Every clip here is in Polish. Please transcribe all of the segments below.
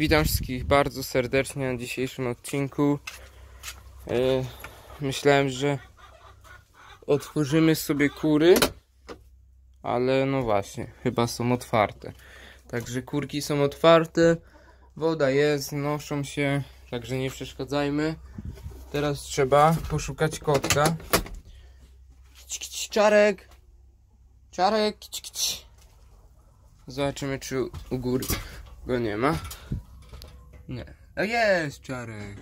Witam wszystkich bardzo serdecznie na dzisiejszym odcinku. E, Myślałem, że otworzymy sobie kury, ale no właśnie, chyba są otwarte. Także kurki są otwarte, woda jest, noszą się, także nie przeszkadzajmy. Teraz trzeba poszukać kotka. Czarek! Czarek! Zobaczymy, czy u góry go nie ma. Nie. A jest Czarek.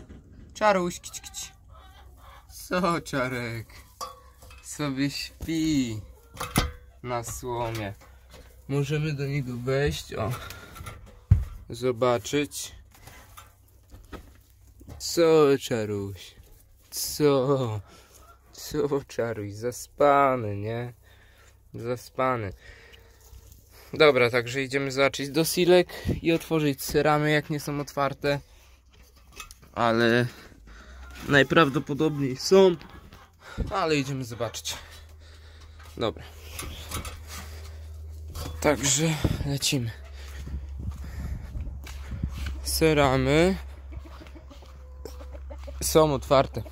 Czaruś, kić. Co Czarek? Sobie śpi na słomie. Możemy do niego wejść, o. Zobaczyć. Co Czaruś? Co? Co Czaruś? Zaspany, nie? Zaspany. Dobra, także idziemy zobaczyć do silek i otworzyć ceramy, jak nie są otwarte. Ale najprawdopodobniej są. Ale idziemy zobaczyć. Dobra. Także lecimy. Seramy są otwarte.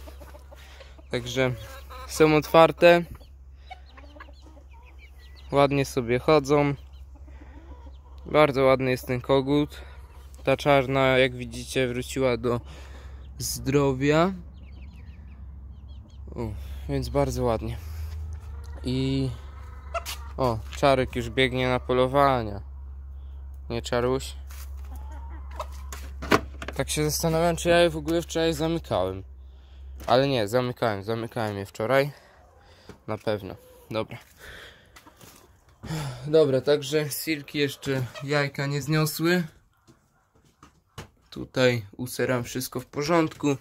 Także są otwarte. Ładnie sobie chodzą. Bardzo ładny jest ten kogut. Ta czarna, jak widzicie, wróciła do zdrowia. U, więc bardzo ładnie. I o, czarek już biegnie na polowania. Nie czaruś? Tak się zastanawiam, czy ja je w ogóle wczoraj zamykałem. Ale nie, zamykałem, zamykałem je wczoraj. Na pewno. Dobra. Dobra, także silki jeszcze jajka nie zniosły. Tutaj useram wszystko w porządku.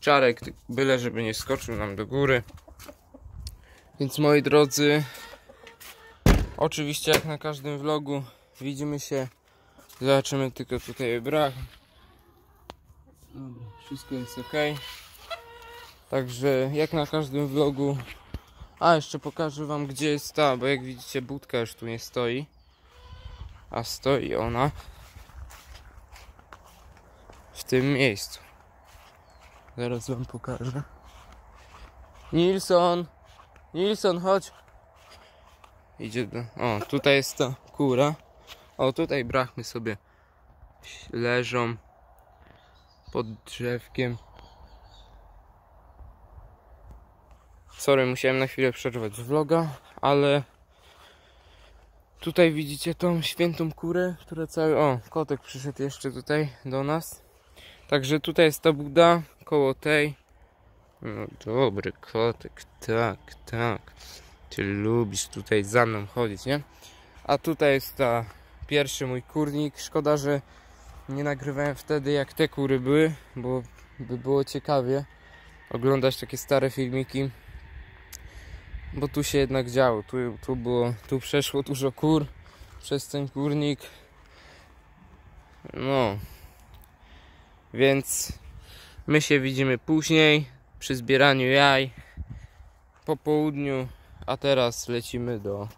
Czarek, byle żeby nie skoczył nam do góry. Więc moi drodzy, oczywiście jak na każdym vlogu widzimy się. Zobaczymy tylko tutaj brak. Dobra, wszystko jest ok. Także jak na każdym vlogu a, jeszcze pokażę wam gdzie jest ta, bo jak widzicie budka już tu nie stoi. A stoi ona w tym miejscu. Zaraz wam pokażę. Nilsson! Nilsson, chodź! Idzie do... O, tutaj jest ta kura. O, tutaj brachmy sobie leżą pod drzewkiem. Sorry, musiałem na chwilę przerwać vloga, ale tutaj widzicie tą świętą kurę, która cały... O, kotek przyszedł jeszcze tutaj do nas. Także tutaj jest ta buda, koło tej. No dobry kotek, tak, tak. Ty lubisz tutaj za mną chodzić, nie? A tutaj jest ta pierwszy mój kurnik. Szkoda, że nie nagrywałem wtedy jak te kury były, bo by było ciekawie oglądać takie stare filmiki bo tu się jednak działo, tu, tu było, tu przeszło dużo kur przez ten kurnik. No. Więc my się widzimy później przy zbieraniu jaj po południu, a teraz lecimy do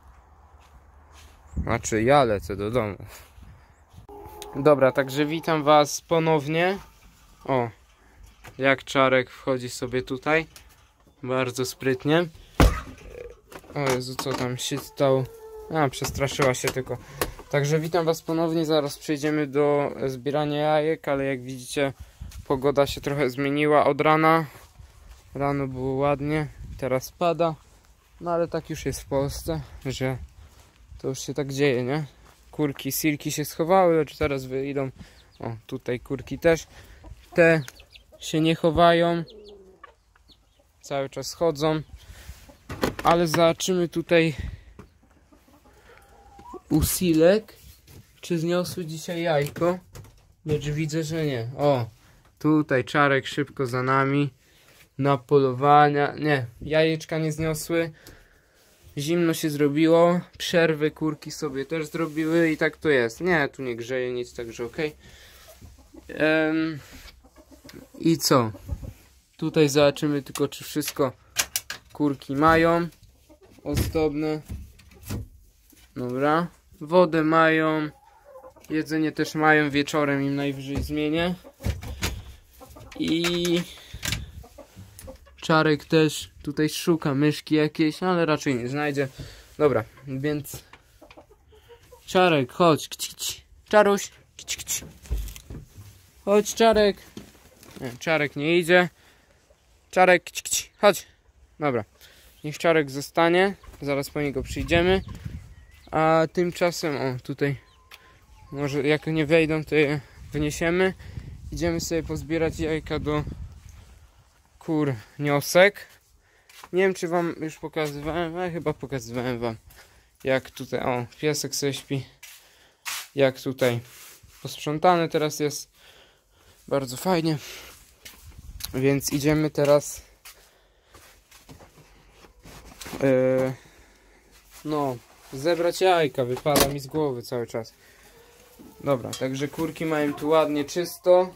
znaczy ja lecę do domu. Dobra, także witam was ponownie. O, jak czarek wchodzi sobie tutaj. Bardzo sprytnie. O Jezu, co tam się stało? A, przestraszyła się tylko. Także witam was ponownie, zaraz przejdziemy do zbierania jajek, ale jak widzicie pogoda się trochę zmieniła od rana. Rano było ładnie, teraz pada. No ale tak już jest w Polsce, że to już się tak dzieje, nie? Kurki, silki się schowały, lecz teraz wyjdą. O, tutaj kurki też. Te się nie chowają. Cały czas chodzą. Ale zobaczymy tutaj u silek, czy zniosły dzisiaj jajko. Lecz widzę, że nie. O, tutaj czarek szybko za nami. Na polowania. Nie, jajeczka nie zniosły. Zimno się zrobiło. Przerwy kurki sobie też zrobiły i tak to jest. Nie, tu nie grzeje nic, także ok. I co? Tutaj zobaczymy tylko, czy wszystko kurki mają ozdobne. Dobra. Wodę mają. Jedzenie też mają wieczorem im najwyżej zmienię. I Czarek też tutaj szuka myszki jakieś, ale raczej nie znajdzie. Dobra, więc Czarek, chodź. Czaruś. Chodź, Czarek. Nie, Czarek nie idzie. Czarek, chodź. Dobra. Niech Czarek zostanie. Zaraz po niego przyjdziemy. A tymczasem, o tutaj, może jak nie wejdą, to je wyniesiemy. Idziemy sobie pozbierać jajka do kur niosek. Nie wiem, czy wam już pokazywałem, ale chyba pokazywałem wam, jak tutaj, o, piesek sobie śpi. Jak tutaj posprzątane teraz jest. Bardzo fajnie. Więc idziemy teraz e, no, zebrać jajka, wypada mi z głowy cały czas. Dobra, także kurki mają tu ładnie czysto.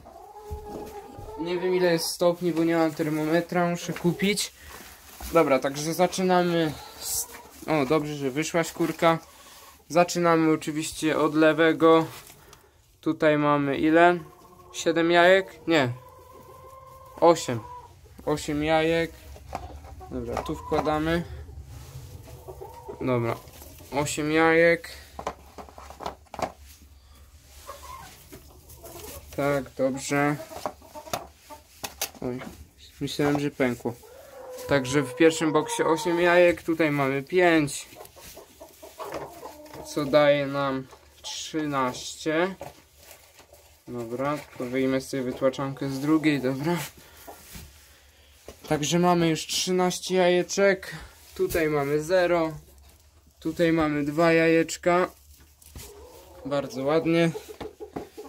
Nie wiem ile jest stopni, bo nie mam termometra, muszę kupić. Dobra, także zaczynamy. z- O, dobrze, że wyszłaś kurka. Zaczynamy oczywiście od lewego. Tutaj mamy ile? 7 jajek? Nie. 8. 8 jajek. Dobra, tu wkładamy. Dobra. 8 jajek. Tak, dobrze. Oj, myślałem, że pękło. Także w pierwszym boksie 8 jajek, tutaj mamy 5. Co daje nam 13. Dobra, to wyjmę sobie wytłaczankę z drugiej, dobra. Także mamy już 13 jajeczek. Tutaj mamy 0. Tutaj mamy dwa jajeczka. Bardzo ładnie.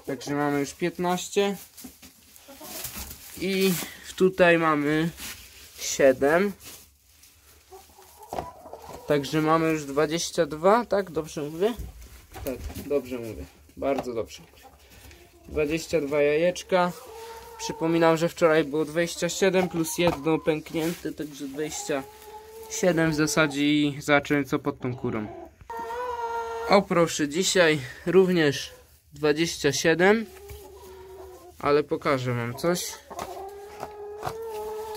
Także mamy już 15. I tutaj mamy 7. Także mamy już 22, tak? Dobrze mówię? Tak, dobrze mówię. Bardzo dobrze. 22 jajeczka. Przypominam, że wczoraj było 27 plus jedno pęknięte, także 27 w zasadzie i zobaczymy co pod tą kurą. O proszę, dzisiaj również 27, ale pokażę wam coś.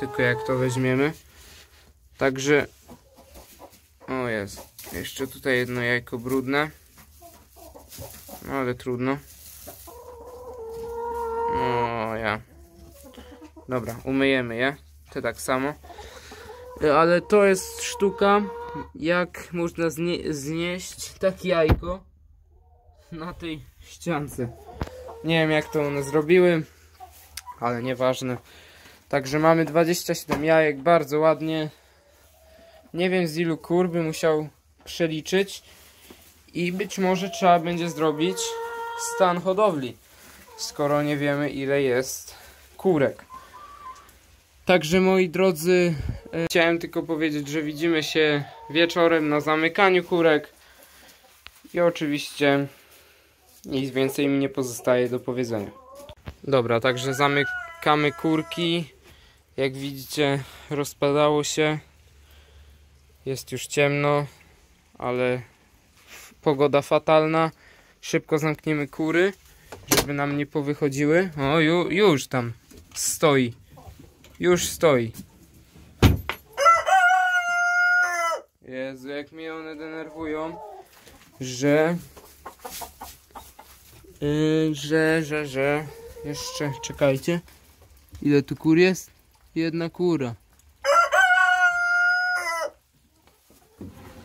Tylko jak to weźmiemy. Także o jest, jeszcze tutaj jedno jajko brudne. No ale trudno. O ja. Dobra, umyjemy je. Te tak samo. E, Ale to jest sztuka, jak można znie znieść takie jajko na tej ściance. Nie wiem jak to one zrobiły, ale nieważne. Także mamy 27 jajek, bardzo ładnie. Nie wiem z ilu kur by musiał przeliczyć. I być może trzeba będzie zrobić stan hodowli, skoro nie wiemy ile jest kurek. Także moi drodzy, e, chciałem tylko powiedzieć, że widzimy się wieczorem na zamykaniu kurek. I oczywiście nic więcej mi nie pozostaje do powiedzenia. Dobra, także zamykamy kurki. Jak widzicie, rozpadało się. Jest już ciemno, ale pogoda fatalna. Szybko zamkniemy kury, żeby nam nie powychodziły. O, ju, już tam stoi. Już stoi. Jezu, jak mnie one denerwują, że... Yy, że, że, że... Jeszcze, czekajcie. Ile tu kur jest? Jedna kura.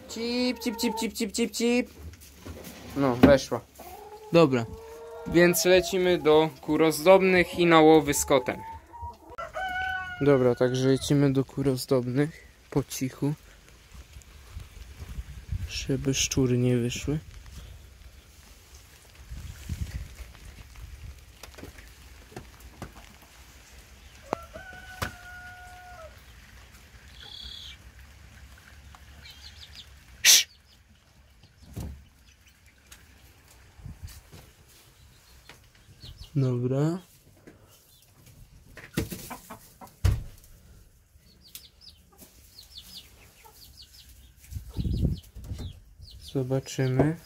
Cip, cip, cip, cip, cip, cip, cip. No, weszła. Dobra. Więc lecimy do kur ozdobnych i na łowy z kotem. Dobra, także lecimy do kur ozdobnych. Po cichu. Żeby szczury nie wyszły. Dobra. Zobaczymy.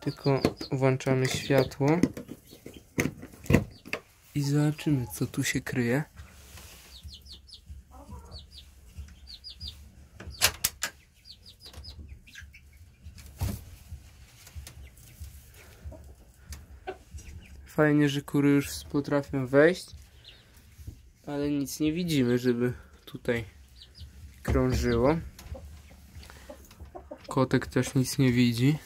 Tylko włączamy światło. I zobaczymy, co tu się kryje. Fajnie, że kury już potrafią wejść, ale nic nie widzimy, żeby tutaj krążyło. Kotek też nic nie widzi.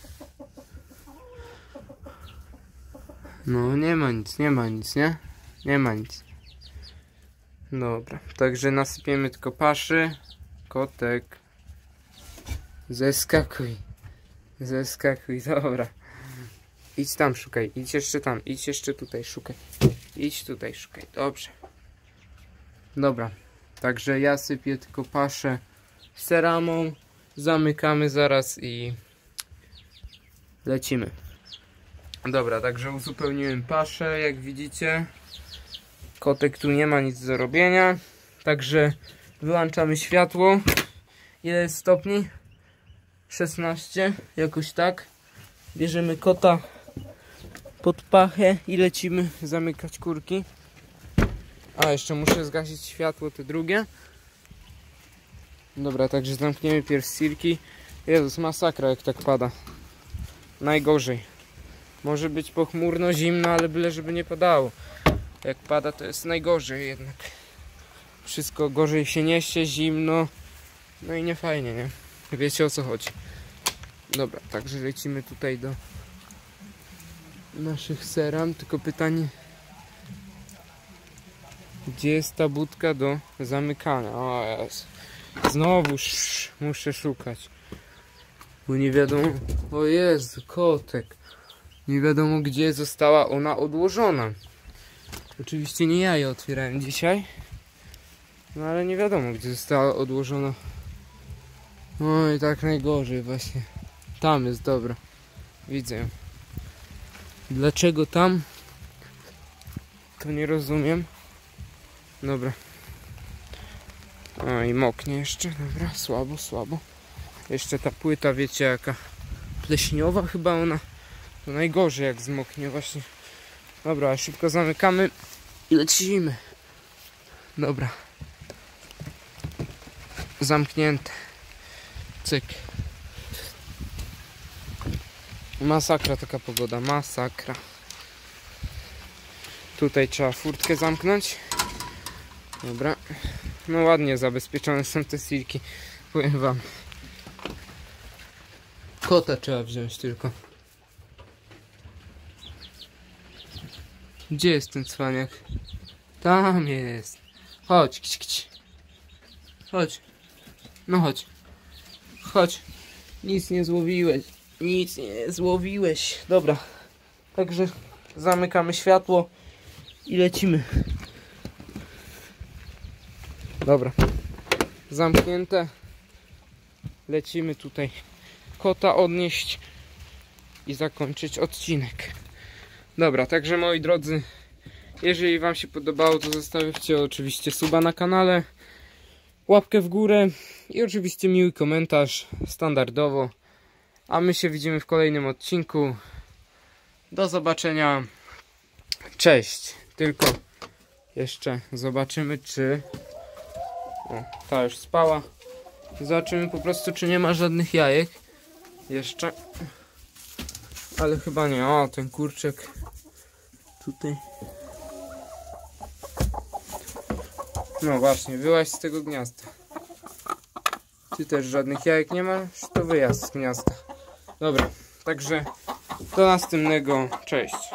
No, nie ma nic, nie ma nic, nie? Nie ma nic. Dobra, także nasypiemy tylko paszy. Kotek. Zeskakuj. Zeskakuj, dobra. Idź tam, szukaj. Idź jeszcze tam. Idź jeszcze tutaj, szukaj. Idź tutaj, szukaj. Dobrze. Dobra. Także ja sypię tylko paszę seramą. Zamykamy zaraz i lecimy. Dobra, także uzupełniłem paszę, jak widzicie. Kotek tu nie ma nic do robienia. Także wyłączamy światło. Ile jest stopni? 16, jakoś tak. Bierzemy kota pod pachę i lecimy zamykać kurki. A, jeszcze muszę zgasić światło, te drugie. Dobra, także zamkniemy pierw sirki. Jezus, masakra jak tak pada. Najgorzej. Może być pochmurno, zimno, ale byle żeby nie padało. Jak pada to jest najgorzej jednak. Wszystko gorzej się niesie, zimno. No i nie fajnie, nie? Wiecie o co chodzi. Dobra, także lecimy tutaj do naszych seram. Tylko pytanie, gdzie jest ta budka do zamykania? O. Znowu sz- muszę szukać. Bo nie wiadomo. O Jezu, kotek. Nie wiadomo gdzie została ona odłożona. Oczywiście nie ja je otwierałem dzisiaj. No ale nie wiadomo gdzie została odłożona. Oj, tak najgorzej właśnie. Tam jest dobra. Widzę. Dlaczego tam? To nie rozumiem. Dobra. O i moknie jeszcze. Dobra, słabo, słabo. Jeszcze ta płyta, wiecie jaka pleśniowa chyba ona. To najgorzej jak zmoknie właśnie. Dobra, szybko zamykamy i lecimy. Dobra. Zamknięte. Cyk. Masakra taka pogoda, masakra. Tutaj trzeba furtkę zamknąć. Dobra. No ładnie zabezpieczone są te silki. Powiem wam. Kota trzeba wziąć tylko. Gdzie jest ten cwaniak? Tam jest. Chodź, kć, kć. Chodź. No chodź. Chodź. Nic nie złowiłeś. Nic nie złowiłeś. Dobra. Także zamykamy światło i lecimy. Dobra. Zamknięte. Lecimy tutaj kota odnieść i zakończyć odcinek. Dobra, także moi drodzy, jeżeli Wam się podobało, to zostawcie oczywiście suba na kanale, łapkę w górę i oczywiście miły komentarz standardowo. A my się widzimy w kolejnym odcinku. Do zobaczenia. Cześć. Tylko jeszcze zobaczymy, czy. O, ta już spała. Zobaczymy po prostu, czy nie ma żadnych jajek. Jeszcze. Ale chyba nie. O, ten kurczek. Tutaj. No właśnie, wyłaź z tego gniazda. Ty też żadnych jajek nie masz, to wyjazd z gniazda. Dobra, także do następnego. Cześć.